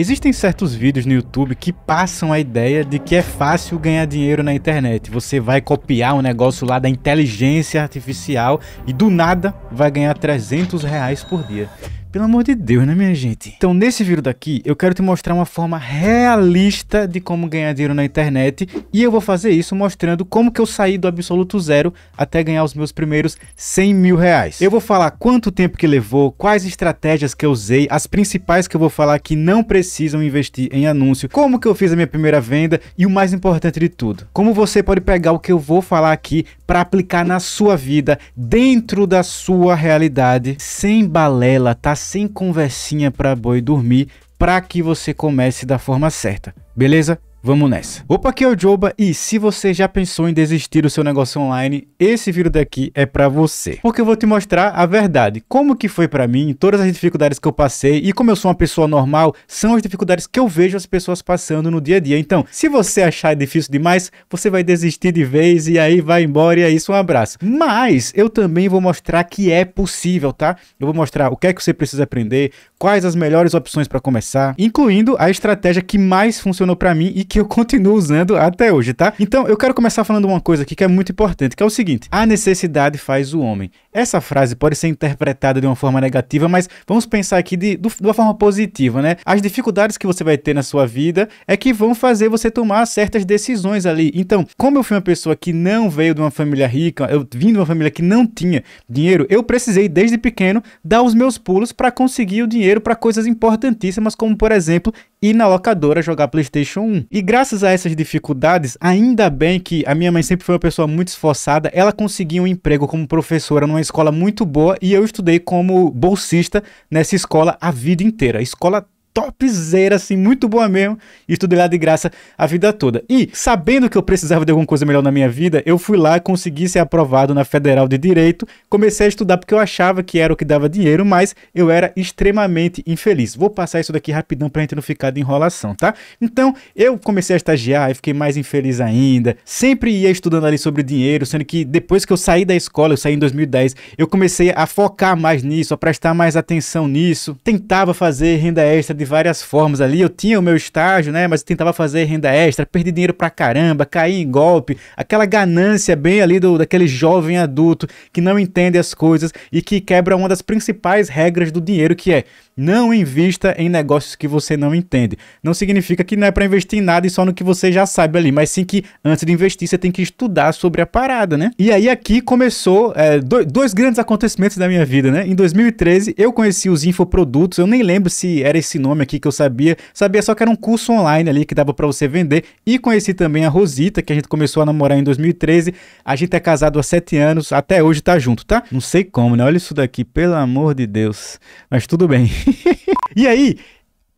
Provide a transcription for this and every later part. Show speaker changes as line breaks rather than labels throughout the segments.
Existem certos vídeos no YouTube que passam a ideia de que é fácil ganhar dinheiro na internet. Você vai copiar um negócio lá da inteligência artificial e do nada vai ganhar 300 reais por dia. Pelo amor de Deus, né, minha gente? Então, nesse vídeo daqui, eu quero te mostrar uma forma realista de como ganhar dinheiro na internet e eu vou fazer isso mostrando como que eu saí do absoluto zero até ganhar os meus primeiros 100 mil reais. Eu vou falar quanto tempo que levou, quais estratégias que eu usei, as principais que eu vou falar que não precisam investir em anúncio, como que eu fiz a minha primeira venda e o mais importante de tudo, como você pode pegar o que eu vou falar aqui para aplicar na sua vida, dentro da sua realidade, sem balela, tá? sem conversinha para boi dormir, para que você comece da forma certa. Beleza? Vamos nessa. Opa, aqui é o Joba e se você já pensou em desistir do seu negócio online, esse vídeo daqui é para você. Porque eu vou te mostrar a verdade, como que foi para mim, todas as dificuldades que eu passei e como eu sou uma pessoa normal, são as dificuldades que eu vejo as pessoas passando no dia a dia. Então, se você achar difícil demais, você vai desistir de vez e aí vai embora e é isso, um abraço. Mas eu também vou mostrar que é possível, tá? Eu vou mostrar o que é que você precisa aprender, quais as melhores opções para começar, incluindo a estratégia que mais funcionou para mim e que eu continuo usando até hoje, tá? Então, eu quero começar falando uma coisa aqui que é muito importante, que é o seguinte: a necessidade faz o homem. Essa frase pode ser interpretada de uma forma negativa, mas vamos pensar aqui de, de, uma forma positiva, né? As dificuldades que você vai ter na sua vida é que vão fazer você tomar certas decisões ali. Então, como eu fui uma pessoa que não veio de uma família rica, eu vim de uma família que não tinha dinheiro, eu precisei desde pequeno dar os meus pulos para conseguir o dinheiro para coisas importantíssimas, como por exemplo, ir na locadora jogar PlayStation 1. E graças a essas dificuldades, ainda bem que a minha mãe sempre foi uma pessoa muito esforçada, ela conseguiu um emprego como professora numa escola muito boa e eu estudei como bolsista nessa escola a vida inteira. Escola topzera, assim, muito boa mesmo. E estudei lá de graça a vida toda. E, sabendo que eu precisava de alguma coisa melhor na minha vida, eu fui lá, consegui ser aprovado na Federal de Direito, comecei a estudar porque eu achava que era o que dava dinheiro, mas eu era extremamente infeliz. Vou passar isso daqui rapidão pra gente não ficar de enrolação, tá? Então, eu comecei a estagiar e fiquei mais infeliz ainda. Sempre ia estudando ali sobre dinheiro, sendo que depois que eu saí da escola, eu saí em 2010, eu comecei a focar mais nisso, a prestar mais atenção nisso. Tentava fazer renda extra de várias formas ali. Eu tinha o meu estágio, né? Mas tentava fazer renda extra, perdi dinheiro pra caramba, caí em golpe, aquela ganância bem ali do daquele jovem adulto que não entende as coisas e que quebra uma das principais regras do dinheiro, que é não invista em negócios que você não entende. Não significa que não é para investir em nada e só no que você já sabe ali, mas sim que antes de investir você tem que estudar sobre a parada, né? E aí aqui começou é, dois grandes acontecimentos da minha vida, né? Em 2013 eu conheci os infoprodutos, eu nem lembro se era esse nome aqui que eu sabia, sabia só que era um curso online ali que dava para você vender e conheci também a Rosita, que a gente começou a namorar em 2013. A gente é casado há sete anos, até hoje tá junto, tá? Não sei como, né? Olha isso daqui, pelo amor de Deus. Mas tudo bem. e aí,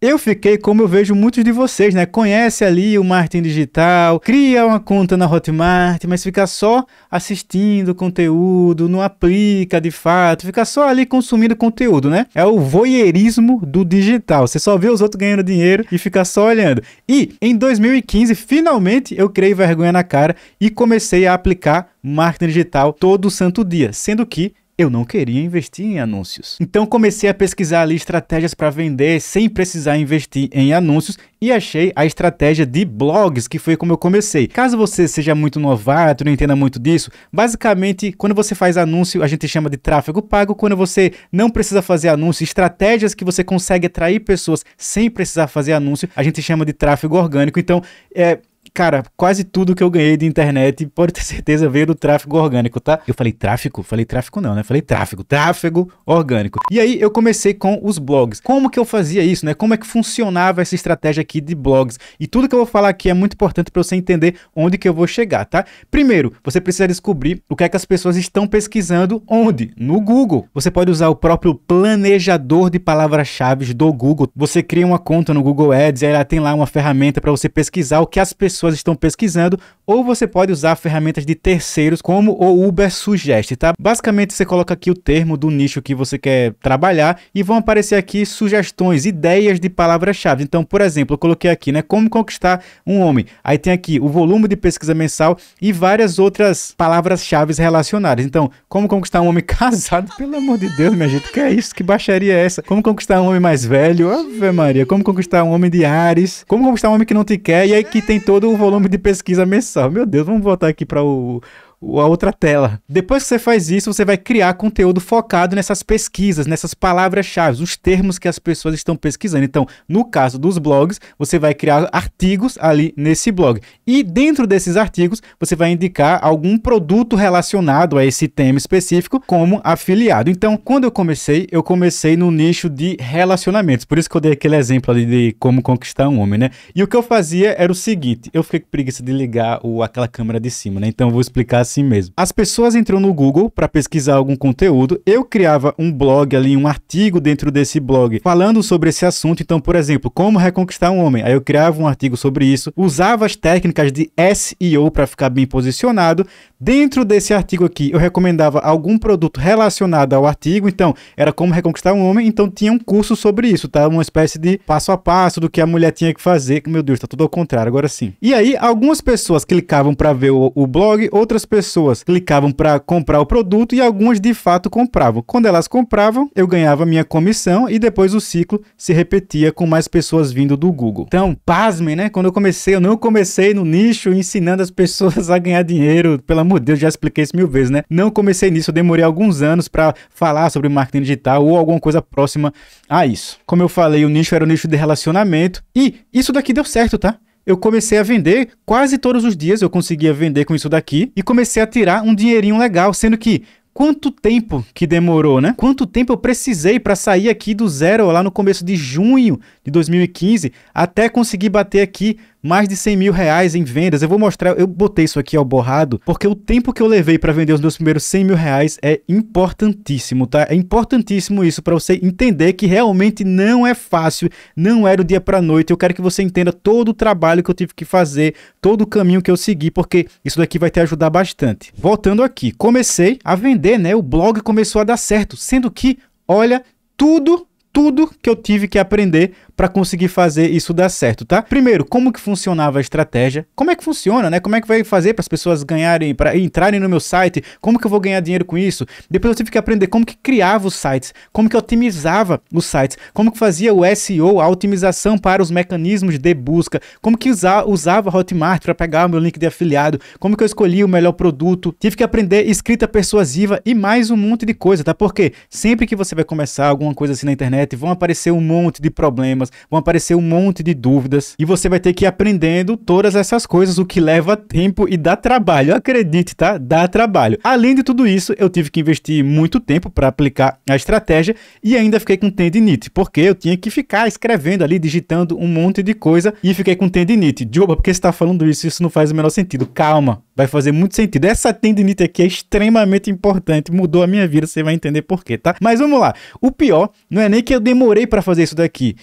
eu fiquei como eu vejo muitos de vocês, né? Conhece ali o marketing digital, cria uma conta na Hotmart, mas fica só assistindo conteúdo, não aplica de fato, fica só ali consumindo conteúdo, né? É o voyeurismo do digital. Você só vê os outros ganhando dinheiro e fica só olhando. E em 2015, finalmente eu criei vergonha na cara e comecei a aplicar marketing digital todo santo dia, sendo que eu não queria investir em anúncios. Então comecei a pesquisar ali estratégias para vender sem precisar investir em anúncios e achei a estratégia de blogs, que foi como eu comecei. Caso você seja muito novato, não entenda muito disso, basicamente, quando você faz anúncio, a gente chama de tráfego pago. Quando você não precisa fazer anúncio, estratégias que você consegue atrair pessoas sem precisar fazer anúncio, a gente chama de tráfego orgânico. Então, é, cara, quase tudo que eu ganhei de internet, pode ter certeza, veio do tráfego orgânico, tá? Eu falei tráfego? Falei tráfego não, né? Falei tráfego, tráfego orgânico. E aí eu comecei com os blogs. Como que eu fazia isso, né? Como é que funcionava essa estratégia aqui de blogs? E tudo que eu vou falar aqui é muito importante para você entender onde que eu vou chegar, tá? Primeiro, você precisa descobrir o que é que as pessoas estão pesquisando onde? No Google. Você pode usar o próprio planejador de palavras-chave do Google. Você cria uma conta no Google Ads e ela tem lá uma ferramenta para você pesquisar o que as pessoas pessoas estão pesquisando, ou você pode usar ferramentas de terceiros como o Uber Suggest, tá? Basicamente você coloca aqui o termo do nicho que você quer trabalhar e vão aparecer aqui sugestões, ideias de palavras-chave. Então, por exemplo, eu coloquei aqui, né, como conquistar um homem. Aí tem aqui o volume de pesquisa mensal e várias outras palavras-chave relacionadas. Então, como conquistar um homem casado? Pelo amor de Deus, minha gente, que é isso? Que baixaria é essa? Como conquistar um homem mais velho? Ave Maria, como conquistar um homem de Ares? Como conquistar um homem que não te quer? E aí que tem todo o volume de pesquisa mensal. Meu Deus, vamos voltar aqui para o a outra tela. Depois que você faz isso, você vai criar conteúdo focado nessas pesquisas, nessas palavras-chave, os termos que as pessoas estão pesquisando. Então, no caso dos blogs, você vai criar artigos ali nesse blog. E dentro desses artigos, você vai indicar algum produto relacionado a esse tema específico como afiliado. Então, quando eu comecei, eu comecei no nicho de relacionamentos. Por isso que eu dei aquele exemplo ali de como conquistar um homem, né? E o que eu fazia era o seguinte, eu fiquei com preguiça de ligar o, aquela câmera de cima, né? Então, eu vou explicar assim mesmo. As pessoas entram no Google para pesquisar algum conteúdo, eu criava um blog ali, um artigo dentro desse blog falando sobre esse assunto. Então, por exemplo, como reconquistar um homem. Aí eu criava um artigo sobre isso, usava as técnicas de SEO para ficar bem posicionado. Dentro desse artigo aqui, eu recomendava algum produto relacionado ao artigo. Então, era como reconquistar um homem. Então, tinha um curso sobre isso, tá? Uma espécie de passo a passo do que a mulher tinha que fazer. Meu Deus, tá tudo ao contrário agora sim. E aí, algumas pessoas clicavam para ver o, o blog, outras pessoas pessoas clicavam para comprar o produto e algumas de fato compravam. Quando elas compravam, eu ganhava minha comissão e depois o ciclo se repetia com mais pessoas vindo do Google. Então, pasmem, né? Quando eu comecei, eu não comecei no nicho ensinando as pessoas a ganhar dinheiro. Pelo amor de Deus, já expliquei isso mil vezes, né? Não comecei nisso, eu demorei alguns anos para falar sobre marketing digital ou alguma coisa próxima a isso. Como eu falei, o nicho era o nicho de relacionamento e isso daqui deu certo, tá? Eu comecei a vender quase todos os dias, eu conseguia vender com isso daqui e comecei a tirar um dinheirinho legal, sendo que quanto tempo que demorou, né? Quanto tempo eu precisei para sair aqui do zero lá no começo de junho de 2015 até conseguir bater aqui mais de 100 mil reais em vendas. Eu vou mostrar, eu botei isso aqui ao borrado, porque o tempo que eu levei para vender os meus primeiros 100 mil reais é importantíssimo, tá? É importantíssimo isso para você entender que realmente não é fácil, não é do dia para noite. Eu quero que você entenda todo o trabalho que eu tive que fazer, todo o caminho que eu segui, porque isso daqui vai te ajudar bastante. Voltando aqui, comecei a vender, né? O blog começou a dar certo, sendo que, olha, tudo tudo que eu tive que aprender para conseguir fazer isso dar certo, tá? Primeiro, como que funcionava a estratégia? Como é que funciona, né? Como é que vai fazer para as pessoas ganharem, para entrarem no meu site? Como que eu vou ganhar dinheiro com isso? Depois eu tive que aprender como que criava os sites, como que otimizava os sites, como que fazia o SEO, a otimização para os mecanismos de busca, como que usa, usava Hotmart para pegar o meu link de afiliado, como que eu escolhia o melhor produto. Tive que aprender escrita persuasiva e mais um monte de coisa, tá? Porque sempre que você vai começar alguma coisa assim na internet, vão aparecer um monte de problemas, vão aparecer um monte de dúvidas e você vai ter que ir aprendendo todas essas coisas, o que leva tempo e dá trabalho. Acredite, tá? Dá trabalho. Além de tudo isso, eu tive que investir muito tempo para aplicar a estratégia e ainda fiquei com tendinite, porque eu tinha que ficar escrevendo ali, digitando um monte de coisa e fiquei com tendinite. Diogo, por que você está falando isso? Isso não faz o menor sentido. Calma, vai fazer muito sentido. Essa tendinite aqui é extremamente importante, mudou a minha vida, você vai entender por quê, tá? Mas vamos lá. O pior não é nem que eu demorei para fazer isso daqui.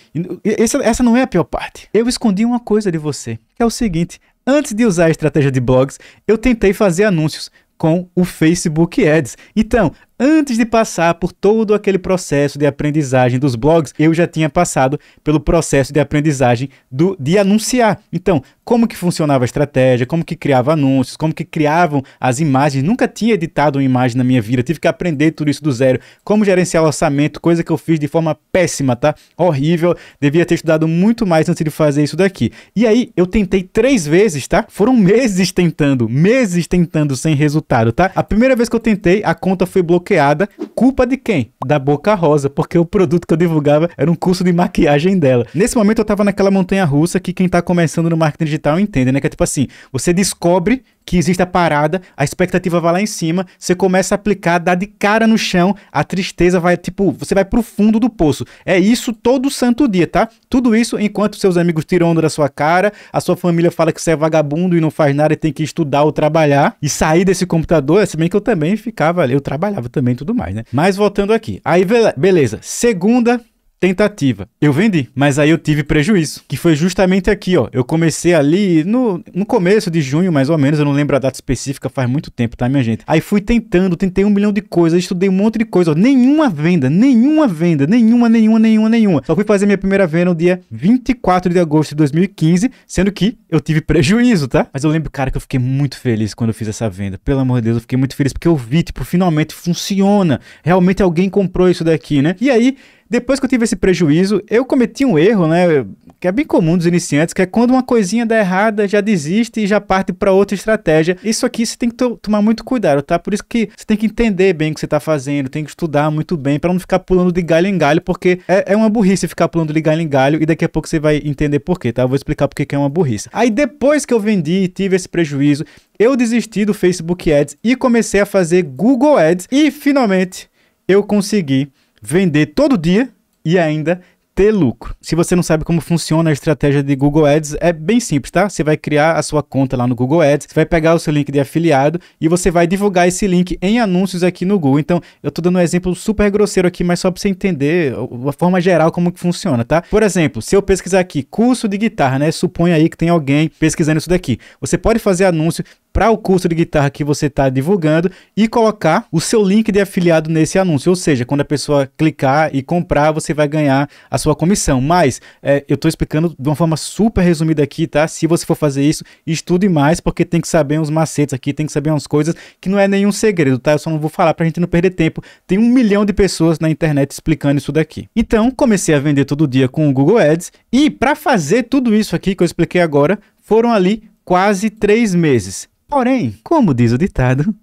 Essa, essa não é a pior parte. Eu escondi uma coisa de você, que é o seguinte: antes de usar a estratégia de blogs, eu tentei fazer anúncios com o Facebook Ads. Então, Antes de passar por todo aquele processo de aprendizagem dos blogs, eu já tinha passado pelo processo de aprendizagem do, de anunciar. Então, como que funcionava a estratégia, como que criava anúncios, como que criavam as imagens. Nunca tinha editado uma imagem na minha vida, tive que aprender tudo isso do zero. Como gerenciar o orçamento, coisa que eu fiz de forma péssima, tá? Horrível. Devia ter estudado muito mais antes de fazer isso daqui. E aí, eu tentei três vezes, tá? Foram meses tentando, meses tentando sem resultado, tá? A primeira vez que eu tentei, a conta foi bloqueada bloqueada. Culpa de quem? Da Boca Rosa, porque o produto que eu divulgava era um curso de maquiagem dela. Nesse momento eu tava naquela montanha russa que quem tá começando no marketing digital entende, né? Que é tipo assim, você descobre que existe a parada, a expectativa vai lá em cima, você começa a aplicar, dá de cara no chão, a tristeza vai, tipo, você vai pro fundo do poço. É isso todo santo dia, tá? Tudo isso enquanto seus amigos tiram onda da sua cara, a sua família fala que você é vagabundo e não faz nada e tem que estudar ou trabalhar e sair desse computador, se bem que eu também ficava ali, eu trabalhava também e tudo mais, né? Mas voltando aqui, aí beleza, segunda tentativa. Eu vendi, mas aí eu tive prejuízo, que foi justamente aqui, ó. Eu comecei ali no, no começo de junho, mais ou menos, eu não lembro a data específica, faz muito tempo, tá, minha gente? Aí fui tentando, tentei um milhão de coisas, estudei um monte de coisa, ó. Nenhuma venda, nenhuma venda, nenhuma, nenhuma, nenhuma, nenhuma. Só fui fazer minha primeira venda no dia 24 de agosto de 2015, sendo que eu tive prejuízo, tá? Mas eu lembro, cara, que eu fiquei muito feliz quando eu fiz essa venda. Pelo amor de Deus, eu fiquei muito feliz porque eu vi, tipo, finalmente funciona. Realmente alguém comprou isso daqui, né? E aí, depois que eu tive esse prejuízo, eu cometi um erro, né? Que é bem comum dos iniciantes, que é quando uma coisinha dá errada, já desiste e já parte para outra estratégia. Isso aqui você tem que tomar muito cuidado, tá? Por isso que você tem que entender bem o que você está fazendo, tem que estudar muito bem para não ficar pulando de galho em galho, porque é, é, uma burrice ficar pulando de galho em galho e daqui a pouco você vai entender por quê, tá? Eu vou explicar por que é uma burrice. Aí depois que eu vendi e tive esse prejuízo, eu desisti do Facebook Ads e comecei a fazer Google Ads e finalmente eu consegui vender todo dia e ainda ter lucro. Se você não sabe como funciona a estratégia de Google Ads, é bem simples, tá? Você vai criar a sua conta lá no Google Ads, vai pegar o seu link de afiliado e você vai divulgar esse link em anúncios aqui no Google. Então, eu tô dando um exemplo super grosseiro aqui, mas só para você entender a forma geral como que funciona, tá? Por exemplo, se eu pesquisar aqui curso de guitarra, né? Suponha aí que tem alguém pesquisando isso daqui. Você pode fazer anúncio para o curso de guitarra que você está divulgando e colocar o seu link de afiliado nesse anúncio. Ou seja, quando a pessoa clicar e comprar, você vai ganhar a sua comissão. Mas é, eu estou explicando de uma forma super resumida aqui, tá? Se você for fazer isso, estude mais, porque tem que saber uns macetes aqui, tem que saber umas coisas que não é nenhum segredo, tá? Eu só não vou falar para a gente não perder tempo. Tem um milhão de pessoas na internet explicando isso daqui. Então, comecei a vender todo dia com o Google Ads e para fazer tudo isso aqui que eu expliquei agora, foram ali quase três meses. Porém, como diz o ditado,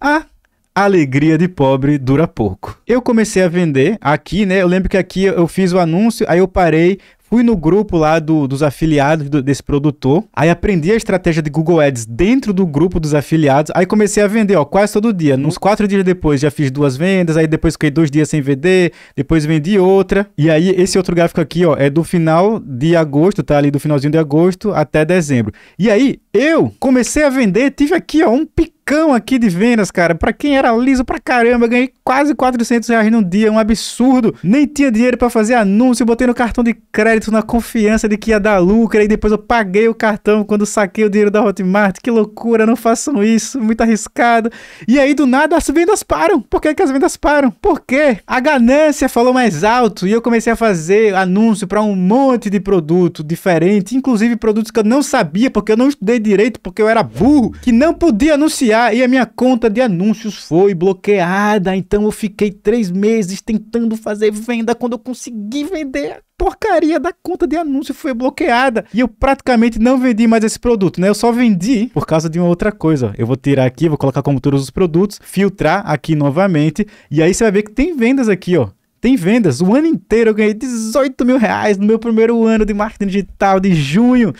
a alegria de pobre dura pouco. Eu comecei a vender aqui, né? Eu lembro que aqui eu fiz o anúncio, aí eu parei, Fui no grupo lá do, dos afiliados do, desse produtor. Aí aprendi a estratégia de Google Ads dentro do grupo dos afiliados. Aí comecei a vender, ó, quase todo dia. Nos quatro dias depois já fiz duas vendas. Aí depois fiquei dois dias sem vender. Depois vendi outra. E aí esse outro gráfico aqui, ó, é do final de agosto, tá? Ali do finalzinho de agosto até dezembro. E aí eu comecei a vender, tive aqui, ó, um pico cão aqui de vendas, cara. Pra quem era liso pra caramba, ganhei quase 400 reais num dia, um absurdo. Nem tinha dinheiro para fazer anúncio, botei no cartão de crédito na confiança de que ia dar lucro, e depois eu paguei o cartão quando saquei o dinheiro da Hotmart. Que loucura, não façam isso, muito arriscado. E aí do nada as vendas param. Por que, que as vendas param? Porque a ganância falou mais alto e eu comecei a fazer anúncio para um monte de produto diferente, inclusive produtos que eu não sabia porque eu não estudei direito, porque eu era burro, que não podia anunciar e a minha conta de anúncios foi bloqueada. Então eu fiquei três meses tentando fazer venda. Quando eu consegui vender, porcaria da conta de anúncio foi bloqueada. E eu praticamente não vendi mais esse produto, né? Eu só vendi por causa de uma outra coisa. Eu vou tirar aqui, vou colocar como todos os produtos, filtrar aqui novamente. E aí você vai ver que tem vendas aqui, ó. Tem vendas. O ano inteiro eu ganhei 18 mil reais no meu primeiro ano de marketing digital, de junho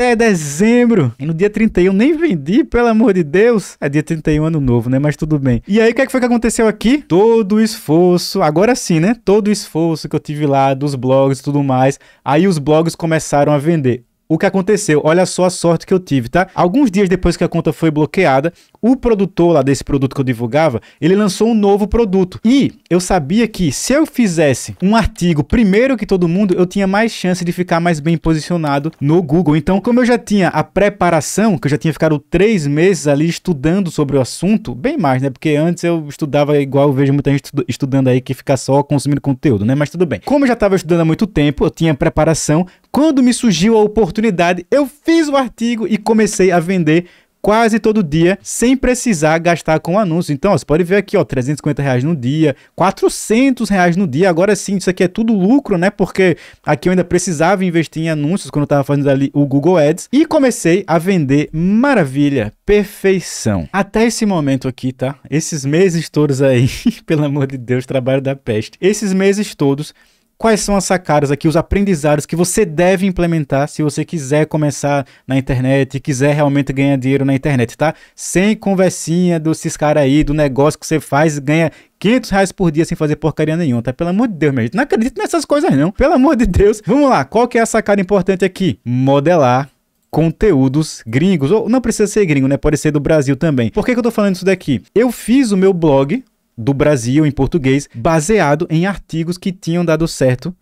até dezembro. E no dia 31 nem vendi, pelo amor de Deus. É dia 31, ano novo, né? Mas tudo bem. E aí, o que, é que foi que aconteceu aqui? Todo o esforço, agora sim, né? Todo o esforço que eu tive lá dos blogs e tudo mais. Aí os blogs começaram a vender o que aconteceu. Olha só a sorte que eu tive, tá? Alguns dias depois que a conta foi bloqueada, o produtor lá desse produto que eu divulgava, ele lançou um novo produto. E eu sabia que se eu fizesse um artigo primeiro que todo mundo, eu tinha mais chance de ficar mais bem posicionado no Google. Então, como eu já tinha a preparação, que eu já tinha ficado três meses ali estudando sobre o assunto, bem mais, né? Porque antes eu estudava igual eu vejo muita gente estudando aí que fica só consumindo conteúdo, né? Mas tudo bem. Como eu já estava estudando há muito tempo, eu tinha preparação, quando me surgiu a oportunidade, eu fiz o artigo e comecei a vender quase todo dia, sem precisar gastar com anúncio. Então, ó, você pode ver aqui, ó, 350 reais no dia, 400 reais no dia. Agora sim, isso aqui é tudo lucro, né? Porque aqui eu ainda precisava investir em anúncios quando eu tava fazendo ali o Google Ads. E comecei a vender maravilha, perfeição. Até esse momento aqui, tá? Esses meses todos aí, pelo amor de Deus, trabalho da peste. Esses meses todos quais são as sacadas aqui, os aprendizados que você deve implementar se você quiser começar na internet e quiser realmente ganhar dinheiro na internet, tá? Sem conversinha desses caras aí, do negócio que você faz e ganha 500 reais por dia sem fazer porcaria nenhuma, tá? Pelo amor de Deus, meu gente, não acredito nessas coisas não. Pelo amor de Deus. Vamos lá, qual que é a sacada importante aqui? Modelar conteúdos gringos, ou não precisa ser gringo, né? Pode ser do Brasil também. Por que, que eu tô falando isso daqui? Eu fiz o meu blog do Brasil em português, baseado em artigos que tinham dado certo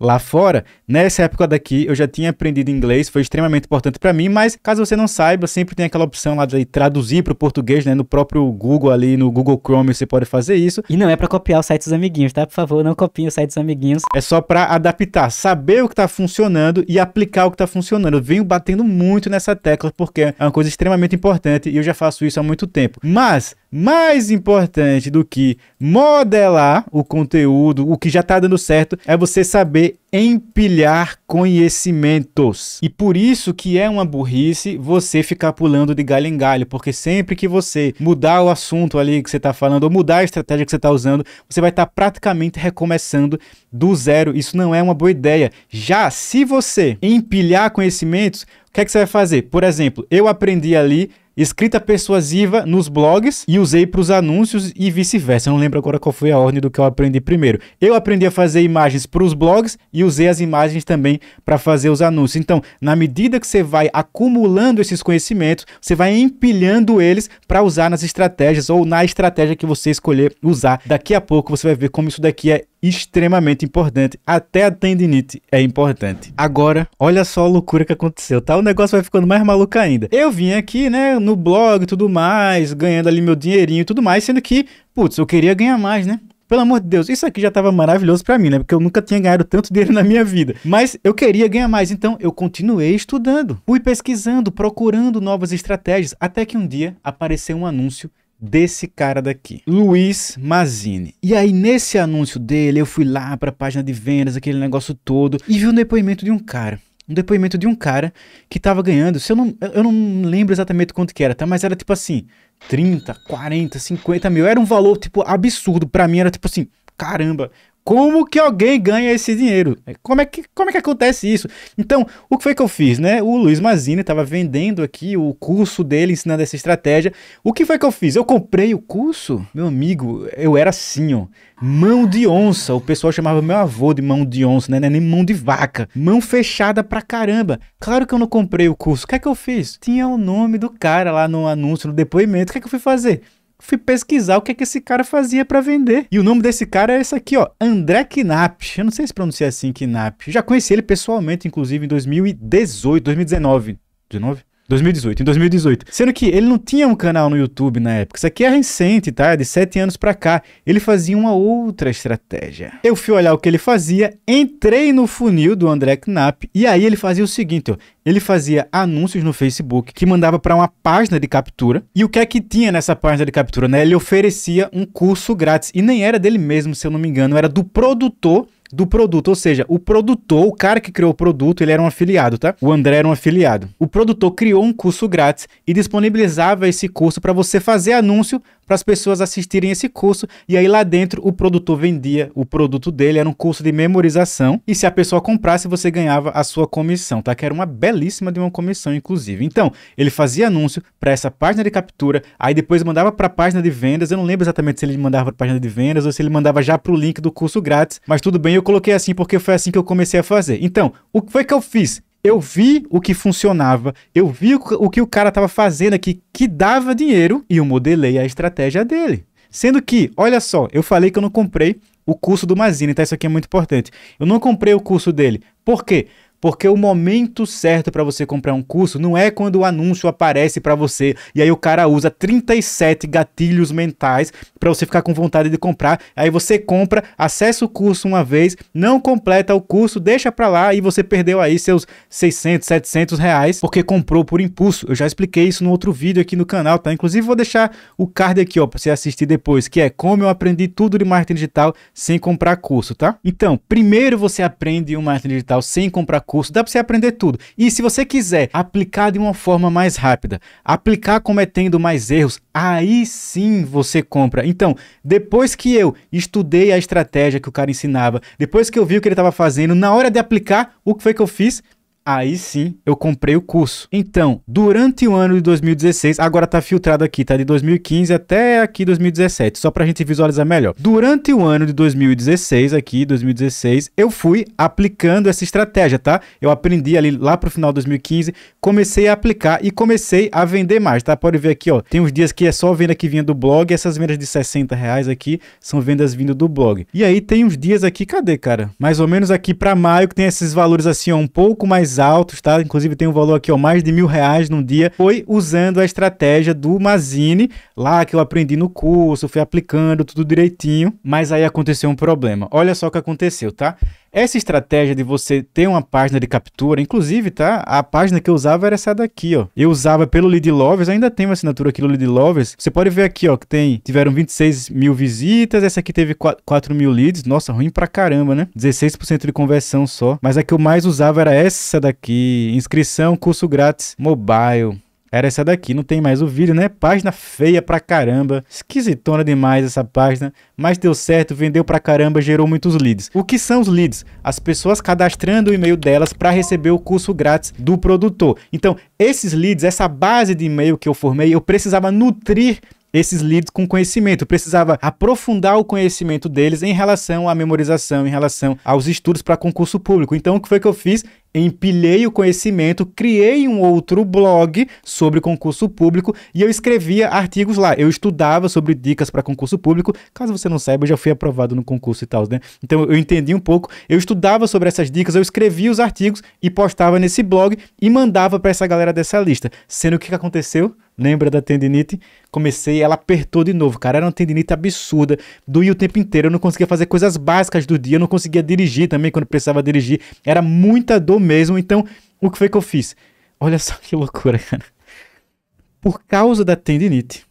lá fora. Nessa época daqui eu já tinha aprendido inglês, foi extremamente importante para mim, mas caso você não saiba, sempre tem aquela opção lá de traduzir para o português, né, no próprio Google ali, no Google Chrome você pode fazer isso.
E não é para copiar o site dos amiguinhos, tá? Por favor, não copiem o site dos amiguinhos.
É só para adaptar, saber o que está funcionando e aplicar o que está funcionando. Eu venho batendo muito nessa tecla porque é uma coisa extremamente importante e eu já faço isso há muito tempo. Mas mais importante do que modelar o conteúdo, o que já está dando certo, é você saber empilhar conhecimentos. E por isso que é uma burrice você ficar pulando de galho em galho, porque sempre que você mudar o assunto ali que você está falando, ou mudar a estratégia que você está usando, você vai estar tá praticamente recomeçando do zero. Isso não é uma boa ideia. Já se você empilhar conhecimentos, o que é que você vai fazer? Por exemplo, eu aprendi ali escrita persuasiva nos blogs e usei para os anúncios e vice-versa. Não lembro agora qual foi a ordem do que eu aprendi primeiro. Eu aprendi a fazer imagens para os blogs e usei as imagens também para fazer os anúncios. Então, na medida que você vai acumulando esses conhecimentos, você vai empilhando eles para usar nas estratégias ou na estratégia que você escolher usar. Daqui a pouco você vai ver como isso daqui é extremamente importante. Até a tendinite é importante. Agora, olha só a loucura que aconteceu, tá? O negócio vai ficando mais maluco ainda. Eu vim aqui, né, no blog e tudo mais, ganhando ali meu dinheirinho e tudo mais, sendo que, putz, eu queria ganhar mais, né? Pelo amor de Deus, isso aqui já estava maravilhoso para mim, né? Porque eu nunca tinha ganhado tanto dinheiro na minha vida. Mas eu queria ganhar mais, então eu continuei estudando. Fui pesquisando, procurando novas estratégias, até que um dia apareceu um anúncio desse cara daqui, Luiz Mazini. E aí nesse anúncio dele, eu fui lá para a página de vendas, aquele negócio todo, e vi um depoimento de um cara. Um depoimento de um cara que tava ganhando, se eu não, eu não lembro exatamente quanto que era, tá? Mas era tipo assim, 30, 40, 50 mil. Era um valor, tipo, absurdo. Para mim era tipo assim, caramba, como que alguém ganha esse dinheiro? Como é que, como é que acontece isso? Então, o que foi que eu fiz, né? O Luiz Mazini estava vendendo aqui o curso dele ensinando essa estratégia. O que foi que eu fiz? Eu comprei o curso? Meu amigo, eu era assim, ó. Mão de onça. O pessoal chamava meu avô de mão de onça, né? É nem mão de vaca. Mão fechada pra caramba. Claro que eu não comprei o curso. O que é que eu fiz? Tinha o nome do cara lá no anúncio, no depoimento. O que é que eu fui fazer? Fui pesquisar o que, é que esse cara fazia para vender. E o nome desse cara é esse aqui, ó, André Knapp. Eu não sei se pronuncia assim, Knapp. Já conheci ele pessoalmente, inclusive, em 2018, 2019. 19? 2018, em 2018. Sendo que ele não tinha um canal no YouTube na época. Isso aqui é recente, tá? De sete anos pra cá. Ele fazia uma outra estratégia. Eu fui olhar o que ele fazia, entrei no funil do André Knapp e aí ele fazia o seguinte, ó. Ele fazia anúncios no Facebook que mandava para uma página de captura. E o que é que tinha nessa página de captura, né? Ele oferecia um curso grátis e nem era dele mesmo, se eu não me engano, era do produtor do produto, ou seja, o produtor, o cara que criou o produto, ele era um afiliado, tá? O André era um afiliado. O produtor criou um curso grátis e disponibilizava esse curso para você fazer anúncio para as pessoas assistirem esse curso e aí lá dentro o produtor vendia o produto dele, era um curso de memorização e se a pessoa comprasse você ganhava a sua comissão, tá? Que era uma belíssima de uma comissão inclusive. Então, ele fazia anúncio para essa página de captura, aí depois mandava para a página de vendas, eu não lembro exatamente se ele mandava para a página de vendas ou se ele mandava já para o link do curso grátis, mas tudo bem, eu coloquei assim porque foi assim que eu comecei a fazer. Então, o que foi que eu fiz? Eu vi o que funcionava, eu vi o que o cara estava fazendo aqui que dava dinheiro e eu modelei a estratégia dele. Sendo que, olha só, eu falei que eu não comprei o curso do Mazini, tá? Isso aqui é muito importante. Eu não comprei o curso dele. Por quê? Porque o momento certo para você comprar um curso não é quando o anúncio aparece para você e aí o cara usa 37 gatilhos mentais para você ficar com vontade de comprar. Aí você compra, acessa o curso uma vez, não completa o curso, deixa para lá e você perdeu aí seus 600, 700 reais porque comprou por impulso. Eu já expliquei isso no outro vídeo aqui no canal, tá? Inclusive vou deixar o card aqui, ó, para você assistir depois, que é como eu aprendi tudo de marketing digital sem comprar curso, tá? Então, primeiro você aprende o marketing digital sem comprar curso, dá para você aprender tudo. E se você quiser aplicar de uma forma mais rápida, aplicar cometendo mais erros, aí sim você compra. Então, depois que eu estudei a estratégia que o cara ensinava, depois que eu vi o que ele estava fazendo, na hora de aplicar, o que foi que eu fiz? Aí sim eu comprei o curso. Então, durante o ano de 2016, agora tá filtrado aqui, tá de 2015 até aqui 2017, só pra gente visualizar melhor. Durante o ano de 2016, aqui 2016, eu fui aplicando essa estratégia, tá? Eu aprendi ali lá pro final de 2015, comecei a aplicar e comecei a vender mais, tá? Pode ver aqui, ó, tem uns dias que é só venda que vinha do blog, essas vendas de 60 reais aqui são vendas vindo do blog. E aí tem uns dias aqui, cadê, cara? Mais ou menos aqui para maio que tem esses valores assim, ó, um pouco mais altos, tá? Inclusive tem um valor aqui, ó, mais de mil reais num dia. Foi usando a estratégia do Mazine, lá que eu aprendi no curso, fui aplicando tudo direitinho. Mas aí aconteceu um problema. Olha só o que aconteceu, tá? Essa estratégia de você ter uma página de captura, inclusive, tá? A página que eu usava era essa daqui, ó. Eu usava pelo Lead Lovers, ainda tem uma assinatura aqui no Lead Lovers. Você pode ver aqui, ó, que tem, tiveram 26 mil visitas, essa aqui teve 4, 4 mil leads. Nossa, ruim pra caramba, né? 16% de conversão só. Mas a que eu mais usava era essa daqui, inscrição, curso grátis, mobile. Era essa daqui, não tem mais o vídeo, né? Página feia pra caramba, esquisitona demais essa página, mas deu certo, vendeu pra caramba, gerou muitos leads. O que são os leads? As pessoas cadastrando o e-mail delas para receber o curso grátis do produtor. Então, esses leads, essa base de e-mail que eu formei, eu precisava nutrir esses leads com conhecimento. Eu precisava aprofundar o conhecimento deles em relação à memorização, em relação aos estudos para concurso público. Então, o que foi que eu fiz? Empilhei o conhecimento, criei um outro blog sobre concurso público e eu escrevia artigos lá. Eu estudava sobre dicas para concurso público. Caso você não saiba, eu já fui aprovado no concurso e tal, né? Então eu entendi um pouco. Eu estudava sobre essas dicas, eu escrevia os artigos e postava nesse blog e mandava para essa galera dessa lista. Sendo que o que aconteceu? Lembra da tendinite? Comecei, ela apertou de novo, cara. Era uma tendinite absurda. Doía o tempo inteiro. Eu não conseguia fazer coisas básicas do dia. Eu não conseguia dirigir também quando precisava dirigir. Era muita dor mesmo. Então, o que foi que eu fiz? Olha só que loucura, cara. Por causa da tendinite,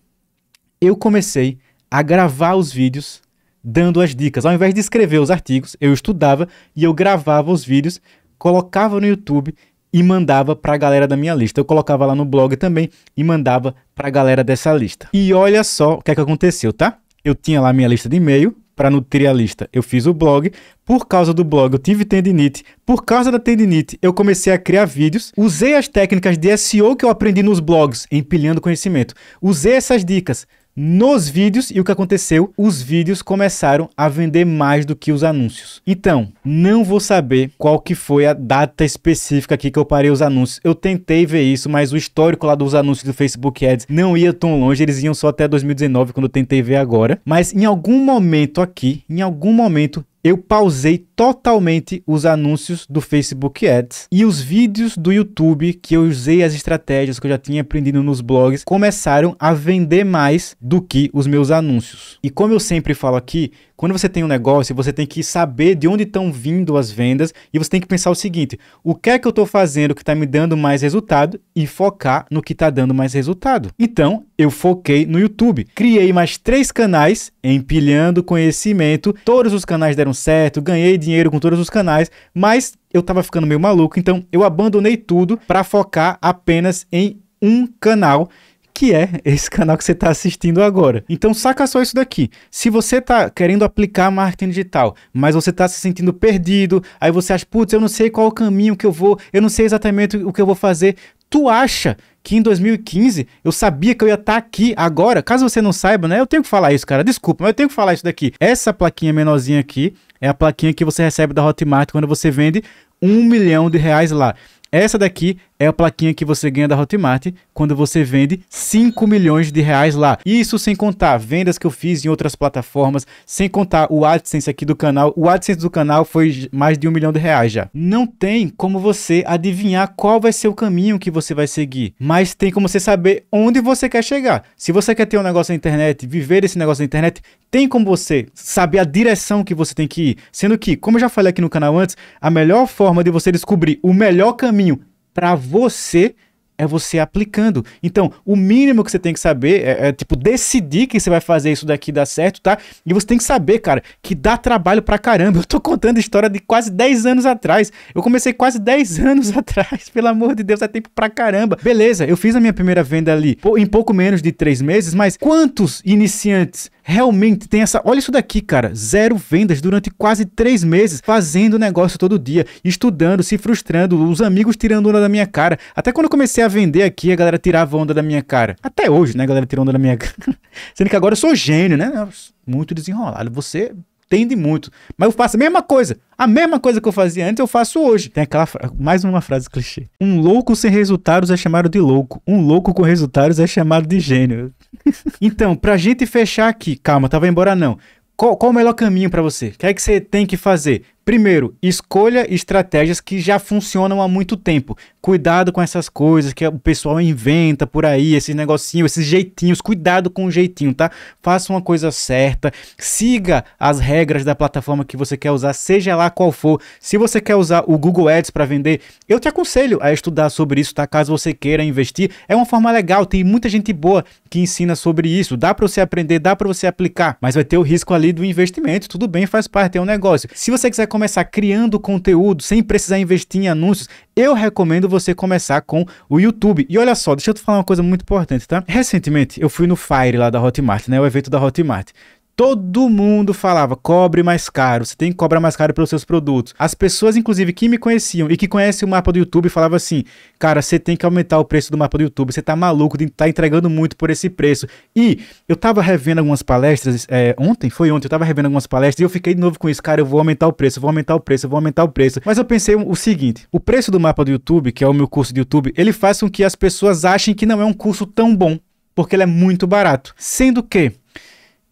eu comecei a gravar os vídeos dando as dicas. Ao invés de escrever os artigos, eu estudava e eu gravava os vídeos, colocava no YouTube e mandava para a galera da minha lista. Eu colocava lá no blog também e mandava para a galera dessa lista. E olha só o que, é que aconteceu, tá? Eu tinha lá minha lista de e-mail, para nutrir a lista, eu fiz o blog. Por causa do blog, eu tive tendinite. Por causa da tendinite, eu comecei a criar vídeos. Usei as técnicas de SEO que eu aprendi nos blogs, empilhando conhecimento. Usei essas dicas nos vídeos e o que aconteceu? Os vídeos começaram a vender mais do que os anúncios. Então, não vou saber qual que foi a data específica aqui que eu parei os anúncios. Eu tentei ver isso, mas o histórico lá dos anúncios do Facebook Ads não ia tão longe, eles iam só até 2019 quando eu tentei ver agora. Mas em algum momento aqui, em algum momento eu pausei totalmente os anúncios do Facebook Ads e os vídeos do YouTube que eu usei as estratégias que eu já tinha aprendido nos blogs começaram a vender mais do que os meus anúncios. E como eu sempre falo aqui, quando você tem um negócio, você tem que saber de onde estão vindo as vendas e você tem que pensar o seguinte: o que é que eu estou fazendo que está me dando mais resultado e focar no que está dando mais resultado. Então, eu foquei no YouTube. Criei mais três canais, empilhando conhecimento. Todos os canais deram certo, ganhei dinheiro com todos os canais, mas eu estava ficando meio maluco, então eu abandonei tudo para focar apenas em um canal que é esse canal que você está assistindo agora. Então saca só isso daqui. Se você está querendo aplicar marketing digital, mas você está se sentindo perdido, aí você acha, putz, eu não sei qual o caminho que eu vou, eu não sei exatamente o que eu vou fazer. Tu acha que em 2015 eu sabia que eu ia estar tá aqui agora? Caso você não saiba, né? Eu tenho que falar isso, cara. Desculpa, mas eu tenho que falar isso daqui. Essa plaquinha menorzinha aqui é a plaquinha que você recebe da Hotmart quando você vende um milhão de reais lá. Essa daqui é a plaquinha que você ganha da Hotmart quando você vende 5 milhões de reais lá. Isso sem contar vendas que eu fiz em outras plataformas, sem contar o AdSense aqui do canal. O AdSense do canal foi mais de um milhão de reais já. Não tem como você adivinhar qual vai ser o caminho que você vai seguir, mas tem como você saber onde você quer chegar. Se você quer ter um negócio na internet, viver esse negócio na internet, tem como você saber a direção que você tem que ir. Sendo que, como eu já falei aqui no canal antes, a melhor forma de você descobrir o melhor caminho para você é você aplicando. Então, o mínimo que você tem que saber é, é, tipo, decidir que você vai fazer isso daqui dar certo, tá? E você tem que saber, cara, que dá trabalho pra caramba. Eu tô contando história de quase 10 anos atrás. Eu comecei quase 10 anos atrás. Pelo amor de Deus, é tempo pra caramba. Beleza, eu fiz a minha primeira venda ali em pouco menos de 3 meses, mas quantos iniciantes realmente tem essa. Olha isso daqui, cara. Zero vendas durante quase três meses, fazendo negócio todo dia, estudando, se frustrando, os amigos tirando onda da minha cara. Até quando eu comecei a vender aqui, a galera tirava onda da minha cara. Até hoje, né, a galera tirou onda da minha cara. Sendo que agora eu sou gênio, né? Muito desenrolado. Você tende muito. Mas eu faço a mesma coisa. A mesma coisa que eu fazia antes, eu faço hoje. Tem aquela mais uma frase clichê. Um louco sem resultados é chamado de louco. Um louco com resultados é chamado de gênio. então, pra gente fechar aqui, calma, tava embora não. Qual, qual o melhor caminho para você? O que é que você tem que fazer? Primeiro, escolha estratégias que já funcionam há muito tempo. Cuidado com essas coisas que o pessoal inventa por aí, esses negocinhos, esses jeitinhos. Cuidado com o jeitinho, tá? Faça uma coisa certa. Siga as regras da plataforma que você quer usar, seja lá qual for. Se você quer usar o Google Ads para vender, eu te aconselho a estudar sobre isso, tá? Caso você queira investir, é uma forma legal. Tem muita gente boa que ensina sobre isso. Dá para você aprender, dá para você aplicar, mas vai ter o risco ali do investimento. Tudo bem, faz parte, é um negócio. Se você quiser começar criando conteúdo sem precisar investir em anúncios, eu recomendo você começar com o YouTube. E olha só, deixa eu te falar uma coisa muito importante, tá? Recentemente eu fui no Fire lá da Hotmart, né? O evento da Hotmart. Todo mundo falava, cobre mais caro, você tem que cobrar mais caro pelos seus produtos. As pessoas, inclusive, que me conheciam e que conhecem o mapa do YouTube, falavam assim, cara, você tem que aumentar o preço do mapa do YouTube, você tá maluco tá entregando muito por esse preço. E eu tava revendo algumas palestras, é, ontem, foi ontem, eu tava revendo algumas palestras e eu fiquei de novo com isso, cara, eu vou aumentar o preço, eu vou aumentar o preço, eu vou aumentar o preço. Mas eu pensei o seguinte, o preço do mapa do YouTube, que é o meu curso de YouTube, ele faz com que as pessoas achem que não é um curso tão bom, porque ele é muito barato. Sendo que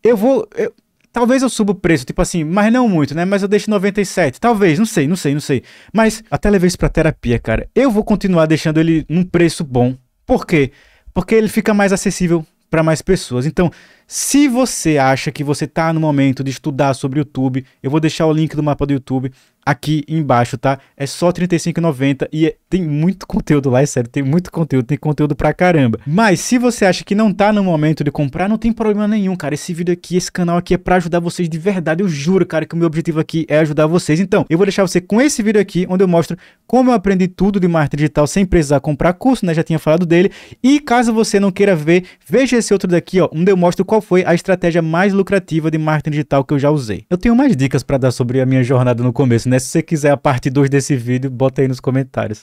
eu vou. Eu, talvez eu suba o preço, tipo assim, mas não muito, né? Mas eu deixo 97. Talvez, não sei, não sei, não sei. Mas até levei isso pra terapia, cara. Eu vou continuar deixando ele num preço bom. Por quê? Porque ele fica mais acessível para mais pessoas. Então, se você acha que você está no momento de estudar sobre YouTube, eu vou deixar o link do mapa do YouTube aqui embaixo, tá? É só R$ 35,90 e é, tem muito conteúdo lá, é sério, tem muito conteúdo, tem conteúdo pra caramba. Mas se você acha que não tá no momento de comprar, não tem problema nenhum, cara. Esse vídeo aqui, esse canal aqui é para ajudar vocês de verdade. Eu juro, cara, que o meu objetivo aqui é ajudar vocês. Então, eu vou deixar você com esse vídeo aqui, onde eu mostro como eu aprendi tudo de marketing digital sem precisar comprar curso, né? Já tinha falado dele. E caso você não queira ver, veja esse outro daqui, ó, onde eu mostro qual foi a estratégia mais lucrativa de marketing digital que eu já usei. Eu tenho mais dicas para dar sobre a minha jornada no começo, né? Se você quiser a parte 2 desse vídeo, bota aí nos comentários.